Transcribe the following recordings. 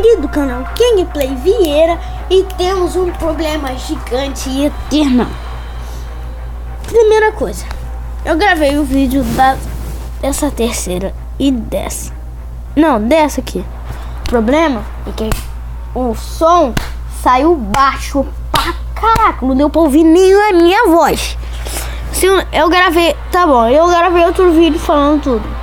King do canal Kingplay Vieira e temos um problema gigante e eterno. Primeira coisa, eu gravei o vídeo da, dessa terceira e dessa. Não, dessa aqui. O problema é que o som saiu baixo pra caraca, não deu pra ouvir nem a minha voz. Se eu, eu gravei, tá bom, eu gravei outro vídeo falando tudo.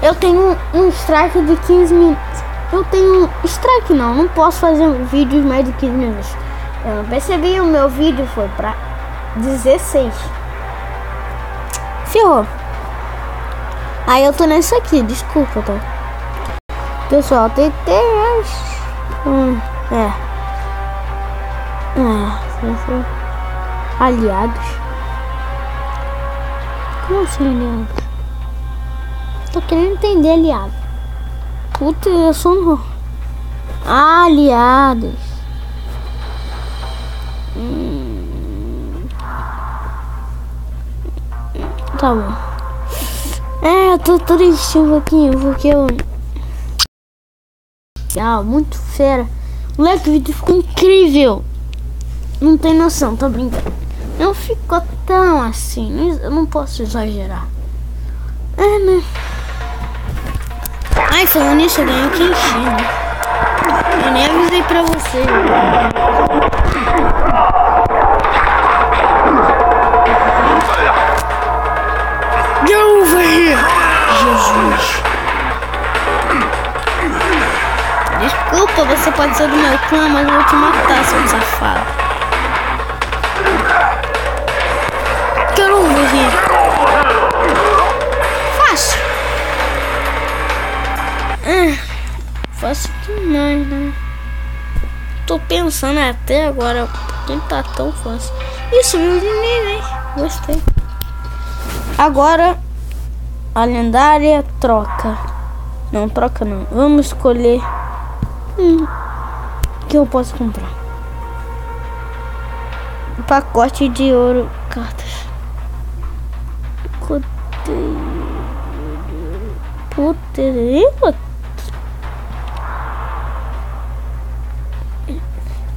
Eu tenho um strike de 15 minutos. Eu tenho strike não, não posso fazer vídeos mais de 15 minutos. Eu não percebi, o meu vídeo foi pra 16. Ferrou. Aí eu tô nesse aqui, desculpa, tá? Pessoal, tem três. Hum, é. É, aliados. Como assim aliados? Tô querendo entender aliado. Puta, eu sou no... Aliados. Hum. Tá bom. É, eu tô triste um pouquinho porque eu. Ah, muito fera. Moleque, o vídeo ficou incrível. Não tem noção, tô brincando. Não ficou tão assim. Eu não posso exagerar. É, né? Ai, falando nisso, eu ganhei o Kenshin? Eu nem avisei pra você. Get over here! Jesus. Desculpa, você pode ser do meu clã, mas eu vou te matar, seu safado. Ah, fácil demais, né? Tô pensando até agora, não tá tão fácil. Isso, meu dinheiro, hein? Gostei. Agora, a lendária troca. Não, troca não. Vamos escolher hum, que eu posso comprar. Pacote de ouro, cartas. Puteiro.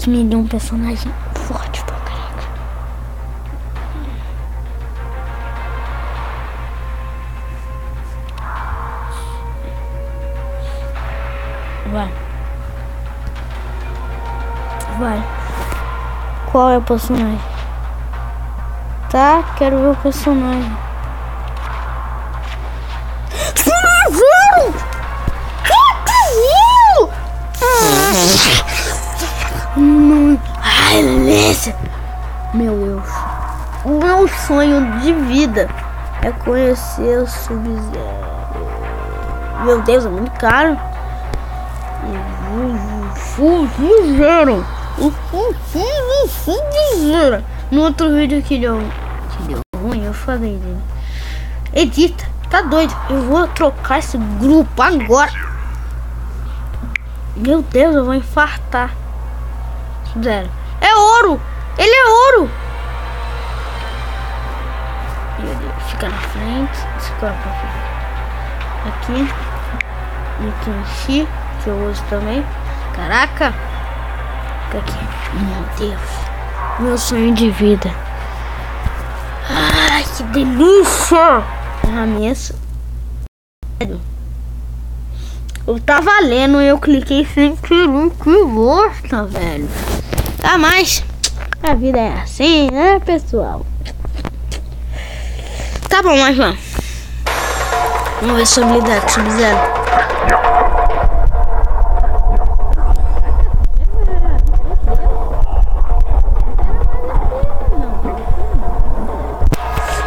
Que me deu um personagem forte pra caraca. Vai. Vai. Qual é o personagem? Tá, quero ver o personagem. Meu Deus. O meu sonho de vida é conhecer o Sub-Zero. Meu Deus, é muito caro. Sub-Zero. O Sub-Zero. No outro vídeo que deu, que deu ruim, eu falei dele. Edita, tá doido? Eu vou trocar esse grupo agora. Meu Deus, eu vou infartar. Zero. É ouro! Ele é ouro! Fica na frente. Escolhe pra frente. Aqui. Aqui enchi, que eu uso também. Caraca! Fica aqui. Meu Deus. Meu sonho de vida. Ai, que delícia! Ferramenta. Eu tava lendo e eu cliquei sem querer. Que bosta, velho. Tá, mas a vida é assim, né, pessoal? Tá bom, mas vamos. Vamos ver sua habilidade, Sub-Zero.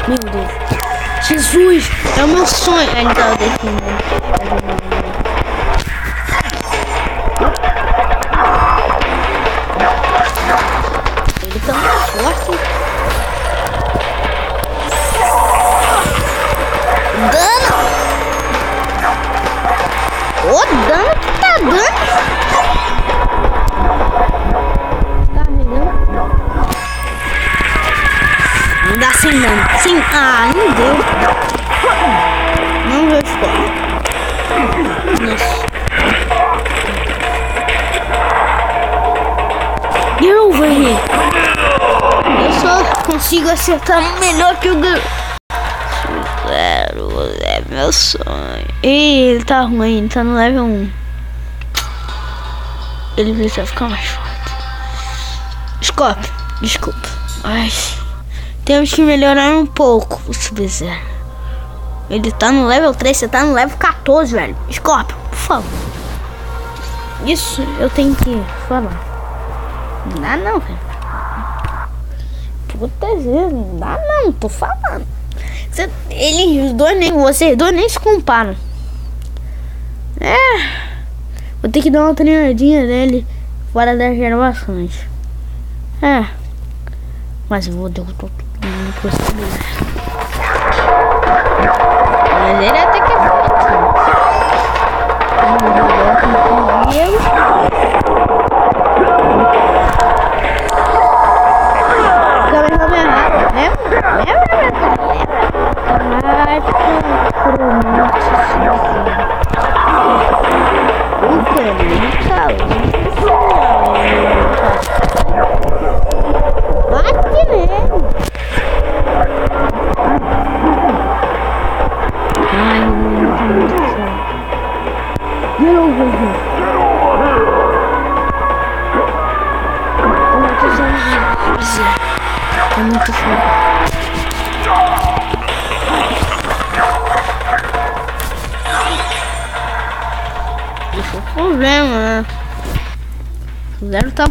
Meu Deus. Jesus, é o meu sonho. Ele tava defendendo. Sim, não. Sim. Ah, não deu. Não vai ficar. Nossa. Eu, over. Eu só consigo acertar melhor que o... Zero é meu sonho. Ih, ele tá ruim, ele tá no level 1. Ele precisa ficar mais forte. Desculpa, desculpa. Ai temos que melhorar um pouco o Sub-Zero. Ele tá no level 3, você tá no level 14, velho. Scorpio, por favor. Isso eu tenho que falar. Não dá não, velho. Puta não dá não, tô falando. Cê, eles dois nem, vocês dois nem se comparam. É. Vou ter que dar uma treinadinha nele fora das gravações. É. Mas eu vou derrotar pues... Manérate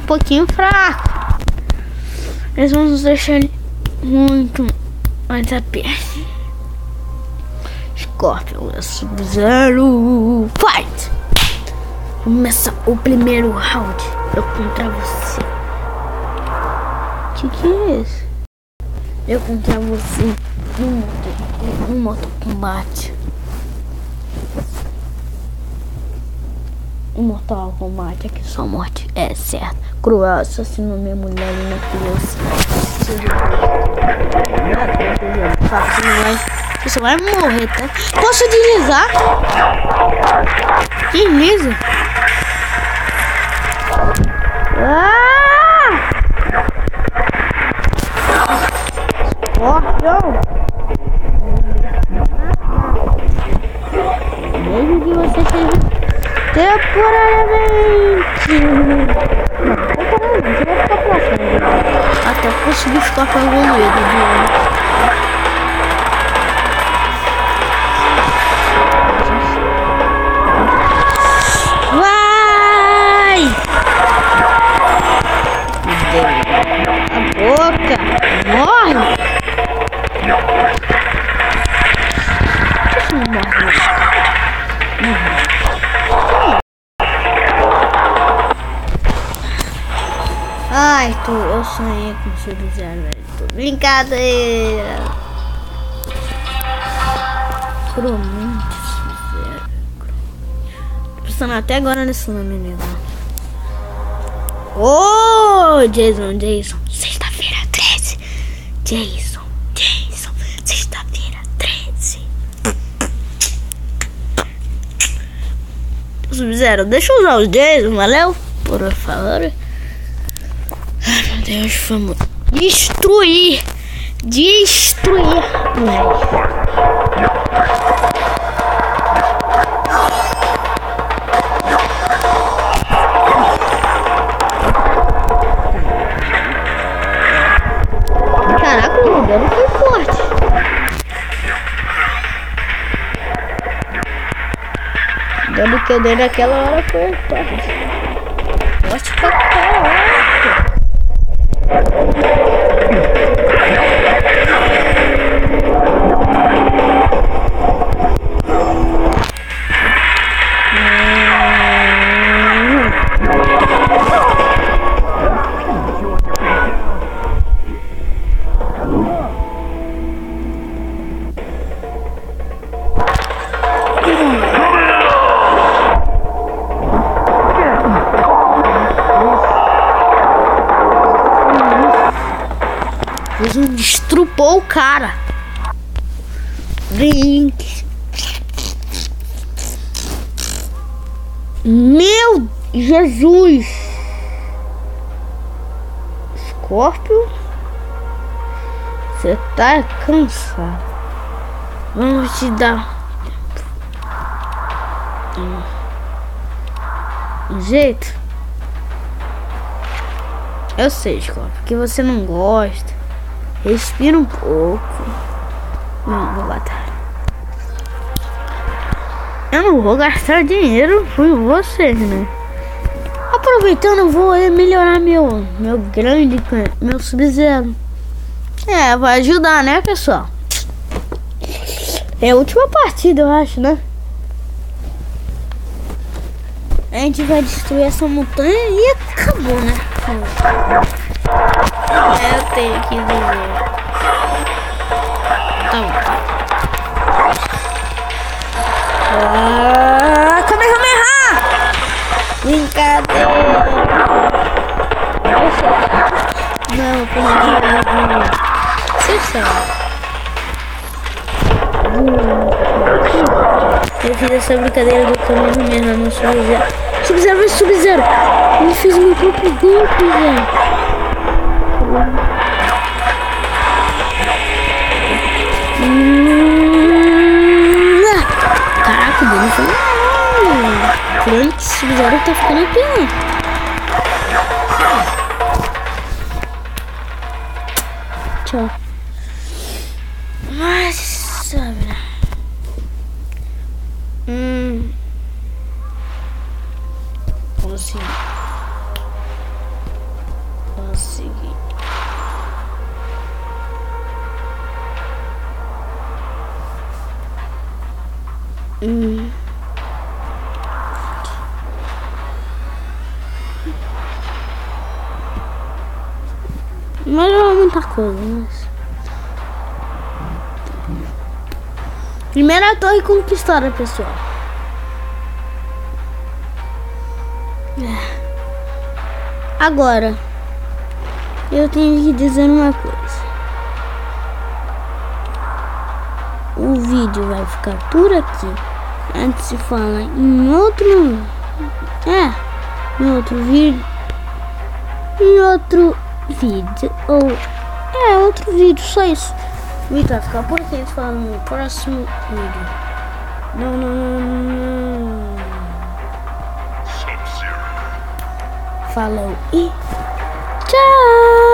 pouquinho fraco. Eles vão nos deixar muito mais a pé. Scorpion, Sub-Zero, fight! Começa o primeiro round. Eu contra você. Que que é isso? Eu contra você no moto, no moto combate. Mortal Kombat aqui sua morte é certa. Cruel assassino minha mulher e minha criança. Você vai morrer, tá? Posso deslizar? Desliza. Ah! Scorpion! Sempre. Até conseguir ficar com evoluído de novo. Sonhei com o Sub-Zero, velho. Tô brincadeira. Cromente Sub-Zero. Tô pensando até agora nesse nome, nego. Ô, oh, Jason, Jason. Sexta-feira 13. Jason, Jason. Sexta-feira 13. Sub-Zero, deixa eu usar o Jason, valeu? Por favor. Deus, vamos destruir! Destruir! Caraca, o dano foi forte. O dano que eu dei naquela hora foi forte. Forte pra caraca. Estrupou o cara. Drink. Meu Jesus. Scorpio. Você tá cansado. Vamos te dar um jeito. Eu sei, Scorpio, que você não gosta. Respira um pouco. Não, vou batalha. Eu não vou gastar dinheiro com vocês, né? Aproveitando, vou melhorar meu, meu grande, meu sub-zero. É, vai ajudar, né, pessoal? É a última partida, eu acho, né? A gente vai destruir essa montanha e acabou, né? É, eu tenho que dizer. Essa brincadeira do Kamehameha no Sub-Zero. Sub-Zero vai Sub-Zero! Eu fiz meu próprio golpe, velho. Caraca, o Bruno foi mal. Crunch, Sub-Zero tá ficando pior. Tchau. Mas, Mas não é muita coisa, mas... Primeira torre conquistada, pessoal. É. Agora, eu tenho que dizer uma coisa. O vídeo vai ficar por aqui. A gente se fala em outro. É, em outro vídeo. Em outro vídeo. Ou. É, outro vídeo, só isso. O vai ficar por aqui. A gente fala no próximo vídeo. Não, não, não, não. Falou e tchau!